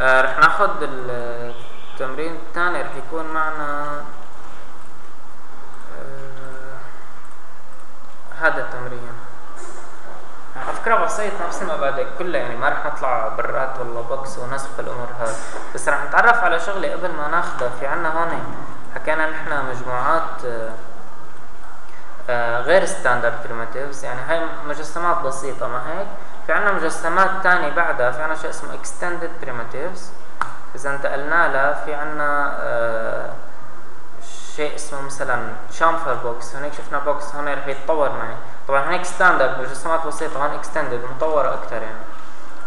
آه رح ناخد التمرين الثاني رح يكون معنا آه هذا التمرين. فكرة بسيط نفس المبادئ كلها يعني ما رح نطلع برات ولا box ونسخ الأمور هاي بس رح نتعرف على شغلة قبل ما ناخدها في عنا هون حكينا نحن مجموعات آه غير standard primitives يعني هاي مجسمات بسيطة ما هيك؟ في عنا مجسمات تانية بعدها في عنا شيء اسمه extended primitives إذا انتقلنا لها في عنا آه شيء اسمه مثلا chamfer box هناك شفنا box هون رح يتطور معي. طبعا هناك standard مجسمات بسيطة هون extended مطورة أكثر يعني.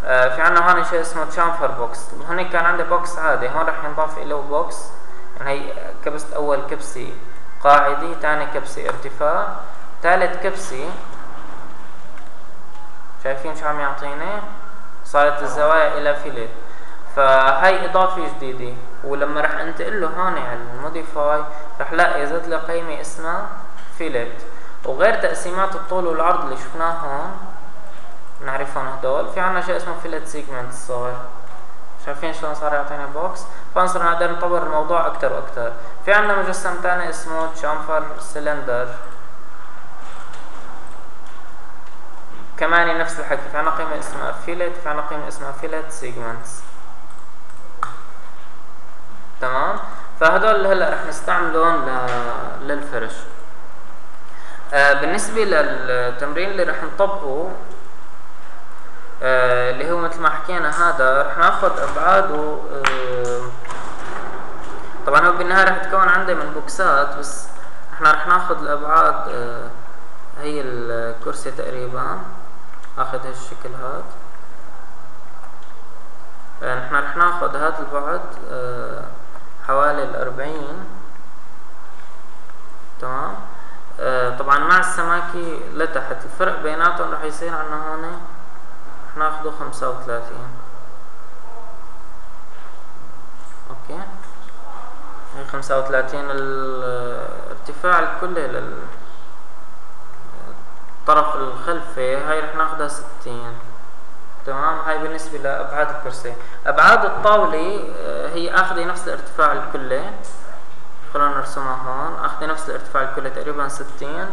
آه في عنا هون شيء اسمه chamfer box هناك كان عندي box عادي هون رح ينضاف له box يعني هي كبست أول كبسة قاعدة ثاني كبسة ارتفاع ثالث كبسة شايفين شو عم يعطيني؟ صارت الزوايا إلى fillet فهي إضافة جديدة ولما رح أنتقل له هون على ال modify رح لاقي زاد لي قيمة اسمها fillet وغير تقسيمات الطول والعرض اللي شفناه هون نعرفهم هدول في عنا شيء اسمه fillet segment صار. شايفين شلون صار يعطينا box؟ فنصير نقدر نطور الموضوع أكثر وأكثر في عنا مجسم ثاني اسمه chamfer cylinder كمان نفس الحكي. في عنا قيمة اسمها fillet في عنا قيمة اسمها fillet segments. تمام؟ فهدول هلأ رح نستعملهم للفرش. آه بالنسبة للتمرين اللي رح نطبقه آه اللي هو مثل ما حكينا هذا رح ناخذ ابعاده آه طبعا هو بالنهاية رح تكون عندي من بوكسات بس إحنا رح ناخذ الأبعاد آه هي الكرسي تقريبا. أخذ هالشكل هاد نحن رح ناخذ هذا البعد آه حوالي الأربعين. تمام؟ آه طبعا مع السماكي لتحت. الفرق بيناتهم رح يصير عنا هون رح ناخده خمسة وثلاثين. okay؟ هي خمسة وثلاثين الارتفاع الكلي لل الطرف الخلفي هاي رح ناخدها ستين. تمام؟ هاي بالنسبة لأبعاد الكرسي. أبعاد الطاولة هي أخدة نفس الارتفاع الكلي. خلونا نرسمها هون. أخدة نفس الارتفاع الكلي تقريبا ستين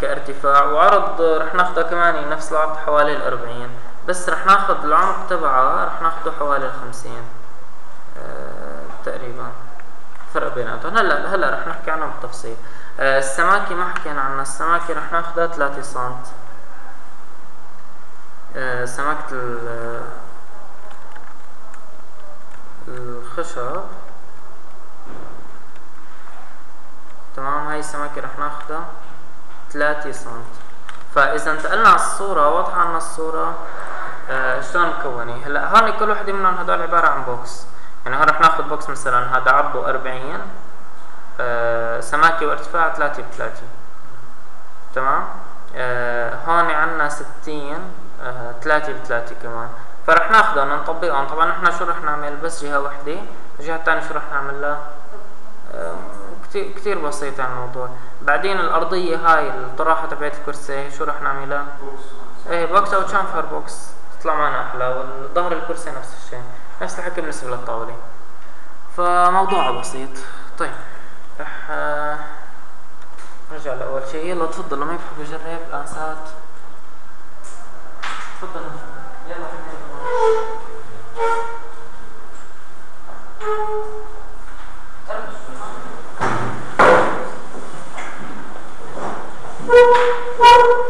كارتفاع. وعرض رح ناخده كمان نفس العرض حوالي الأربعين. بس رح ناخد العمق تبعها رح ناخده حوالي الخمسين. تقريبا فرق بيناتهم هلا هلا رح نحكي عنهم بالتفصيل. السماكة ما حكينا عنها السماكة رح ناخدها ثلاثة سنت. سمكة الخشب. تمام هاي السمكة رح ناخدها ثلاثة سنت. فإذا انتقلنا على الصورة واضحة عنا الصورة. آه شلون مكونة؟ هلا هون كل وحدة منهم هدول عبارة عن box يعني هون رح ناخد box مثلا هذا عرضه أربعين آه سماكة وارتفاع ثلاثة بثلاثة. تمام؟ آه هون عنا ستين آه، ثلاثة بثلاثة كمان. فرح ناخذهم نطبقهم. طبعا إحنا شو رح نعمل؟ بس جهة وحدة. الجهة الثانية شو رح نعمل لها؟ آه، كتير كتير بسيط يعني الموضوع. بعدين الأرضية هاي الطراحة تبعت الكرسي شو رح نعملها إيه box أو chamfer box تطلع معنا أحلى. والظهر الكرسي نفس الشيء. الحكي بالنسبة للطاولة فموضوع بسيط. طيب رح آه، نرجع لأول شيء. يلا تفضلوا مين بيحب يجرب الأنسات تفضل. يلا هلا اذا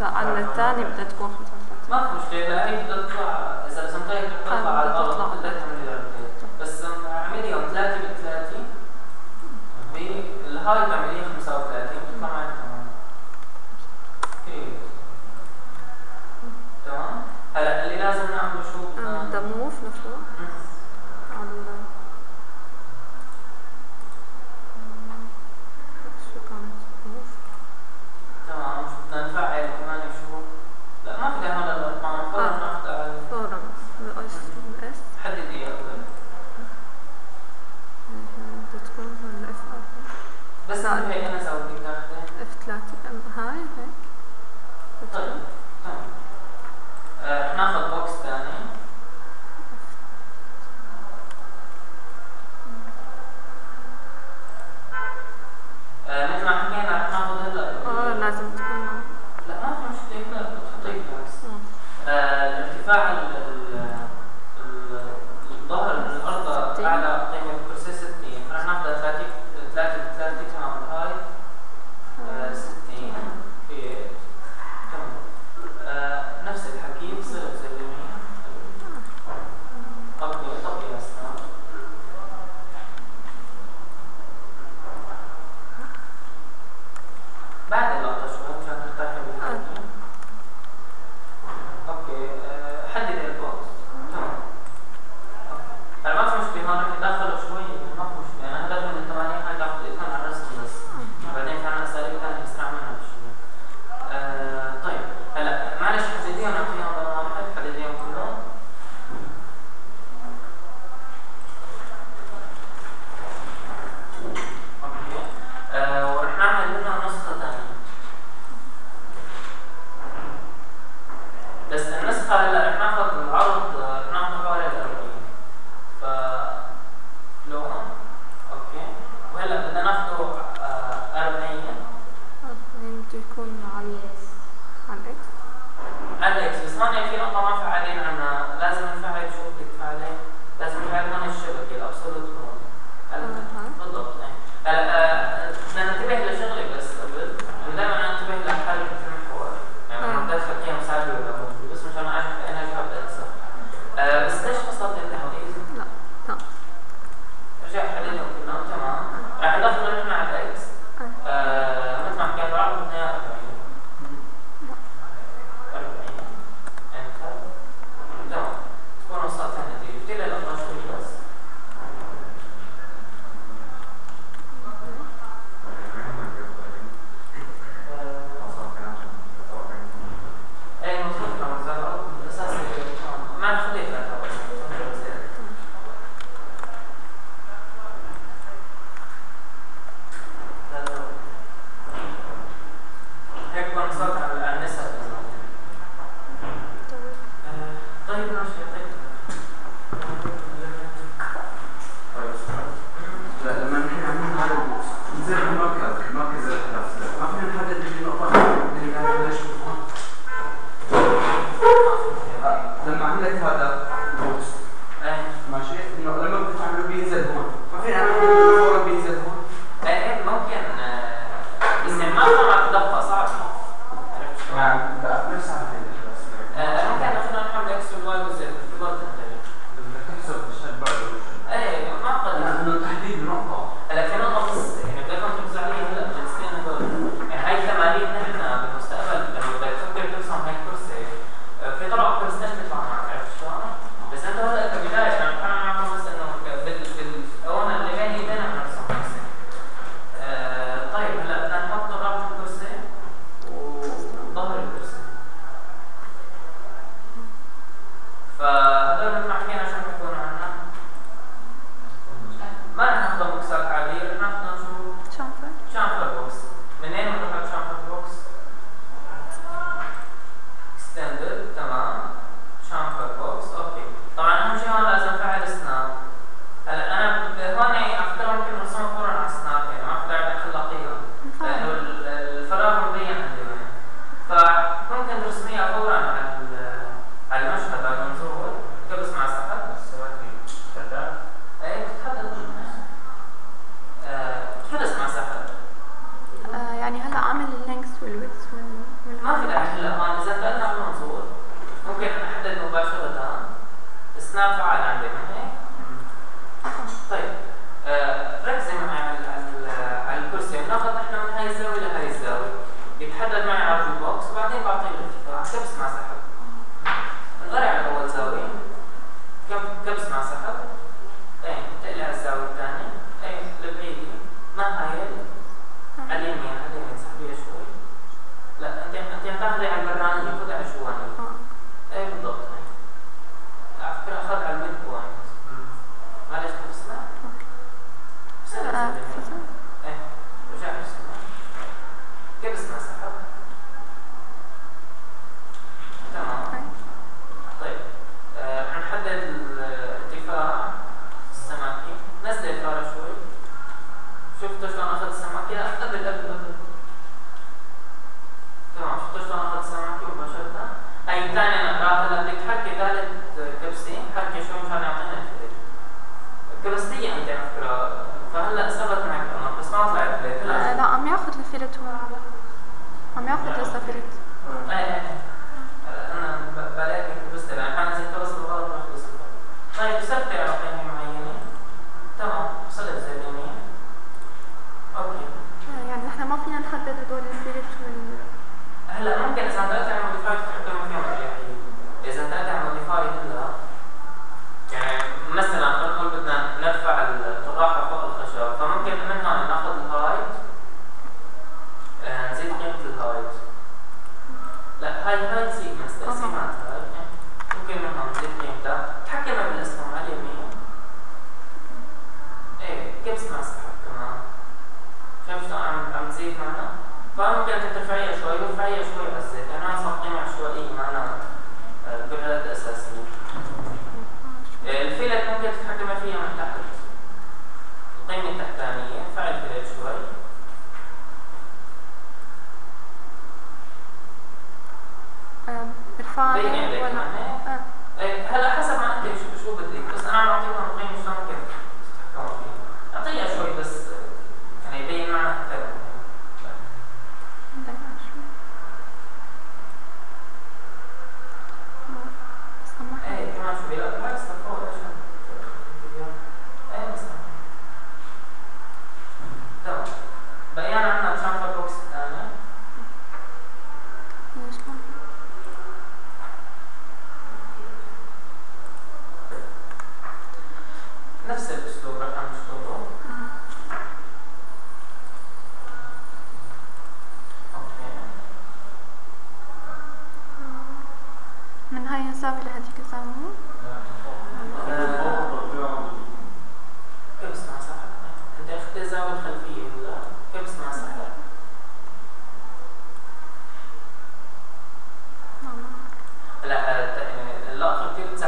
لا على الثاني بدها تكون 45 ما في مشكلة هي بدها تطلع. إذا رسمتها بدها بتطلع على الأرض بدها بس اعملي 3 ب 30 بالهاي تعمليه 35 بتطلع معك تمام. تمام؟ هلا اللي لازم نعمله شو؟ بدنا بدنا Sunday, and I هذيك زعما كم سنة صح؟ أنت أخذت زاوية خلفية ولا كم سنة صح؟ لا اللقطة كانت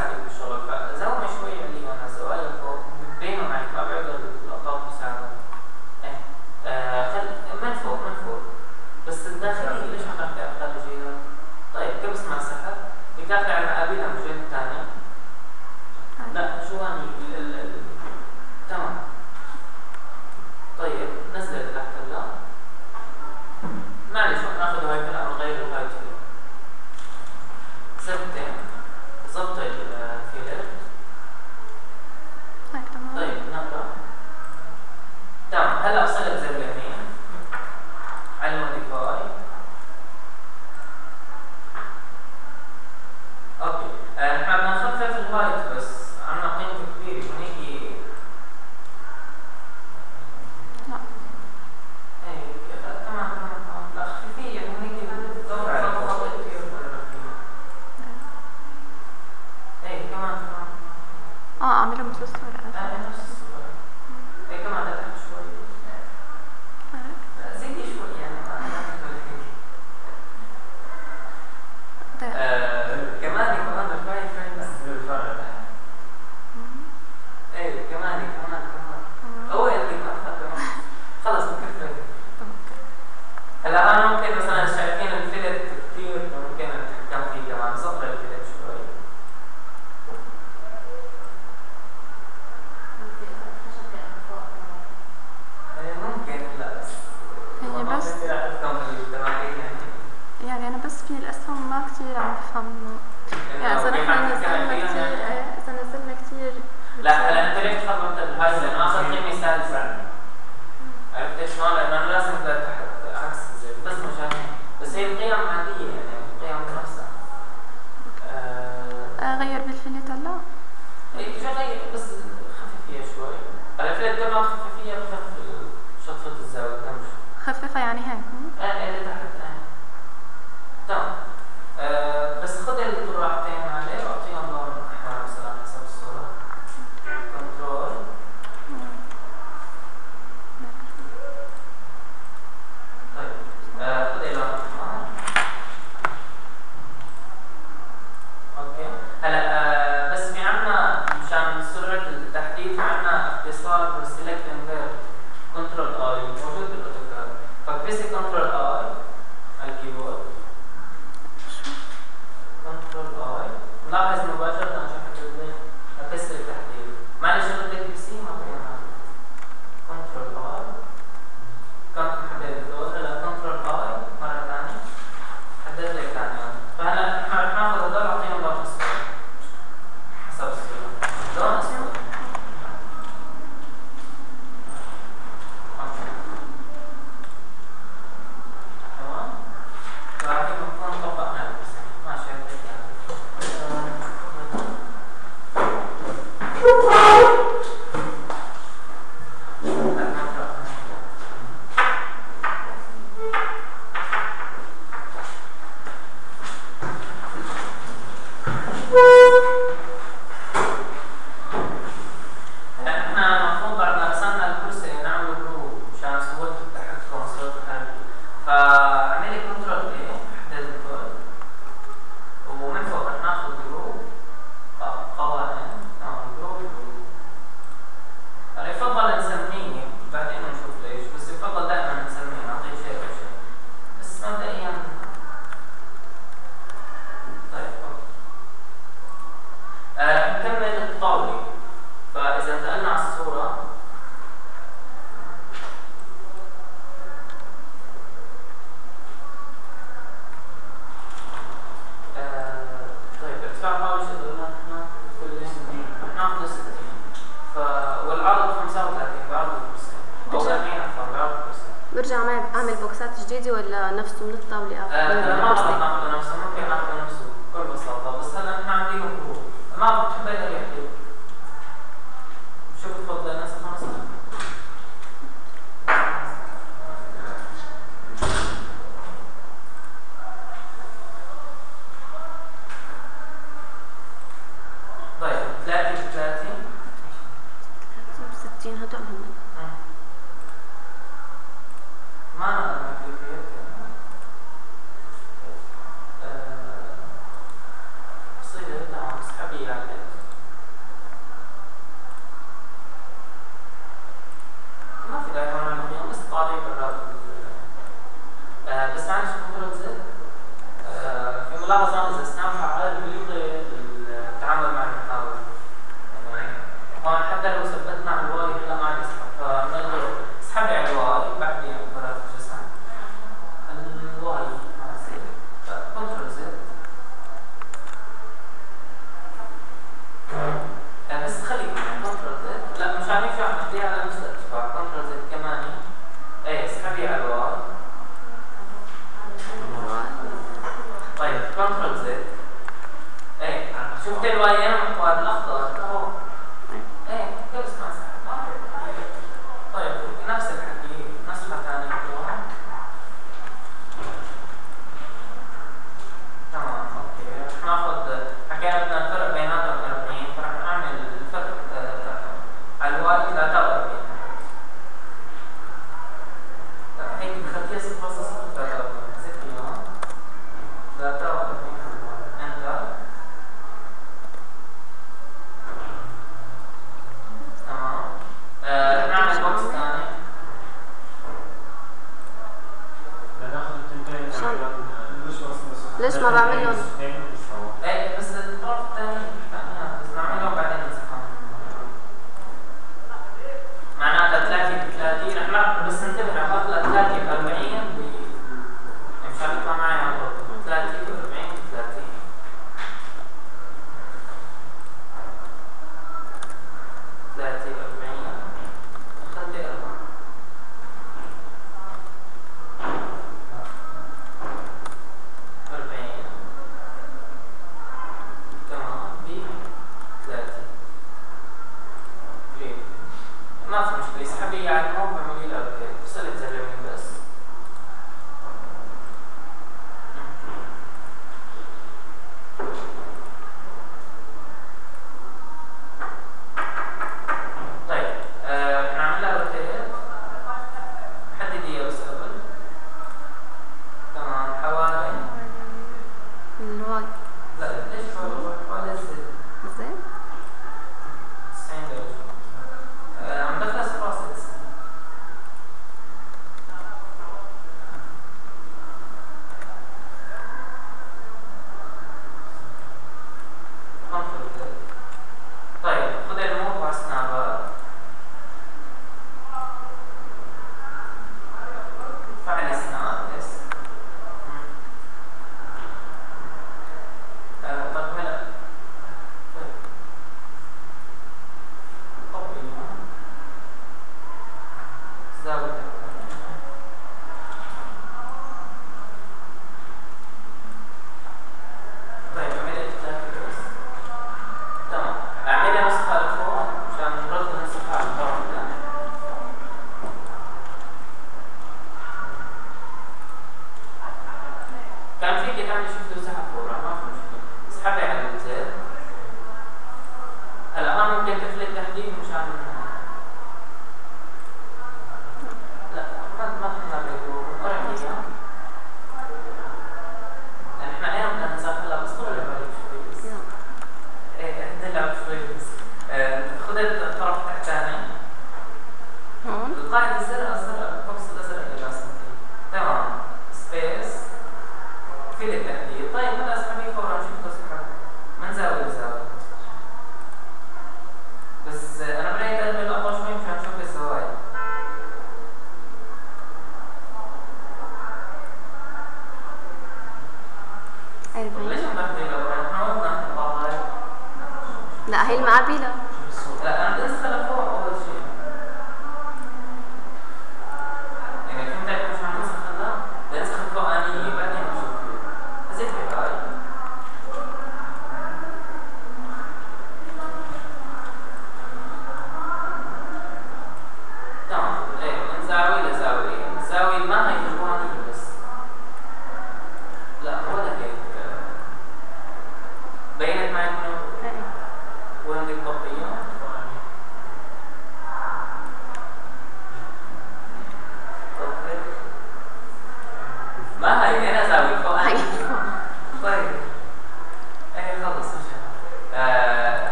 لا هلا انت الانتريك خبط الهاي لأنه اخذ قيمه سادسه عرفت شلون؟ لأنه أنا لازم تحت عكس بس مشان بس هي القيم عادية يعني القيم نفسها. آه غير بالفنيت هلا؟ اي غير بس خففيها شوي. الفليت قبل كمان خففيها بخفف شطفة الزاوية خففها يعني هيك؟ آه، إيه تحت. ليش ما بعمل لهم؟ لا هي المعبيلة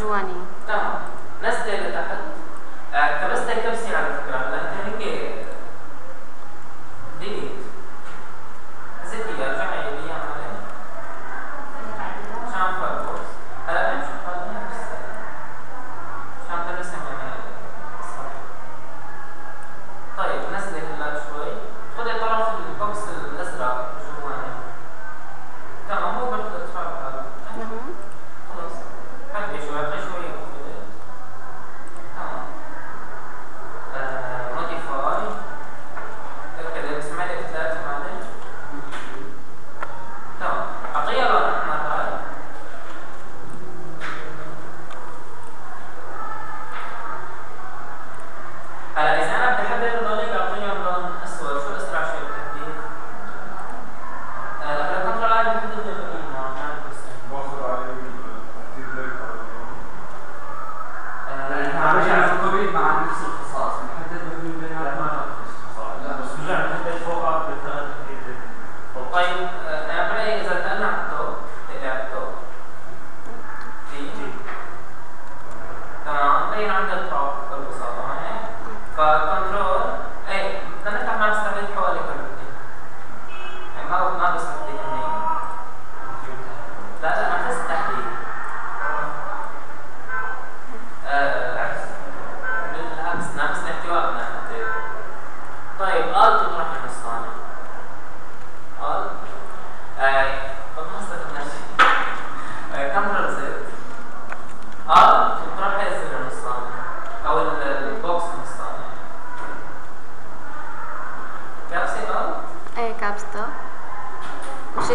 جواني تمام نستي لتحت كبستي كبسي على فكره لانها هيك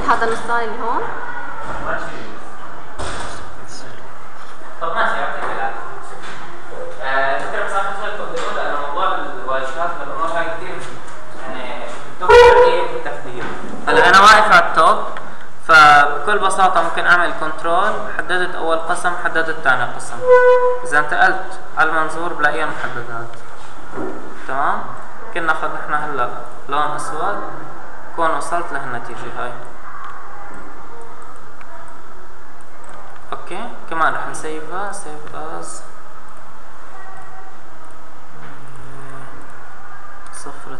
هذا الستايل هون. بكل آه، يعني هلا أنا واقف على ال top فبكل بساطة ممكن أعمل control حددت أول قسم حددت ثاني قسم. إذا انتقلت على المنظور بلاقيها محددات. تمام؟ كنا ناخذ نحن هلا لون أسود. كون وصلت لهالنتيجة هاي. okay. كمان راح نسيبها save as آه، صفر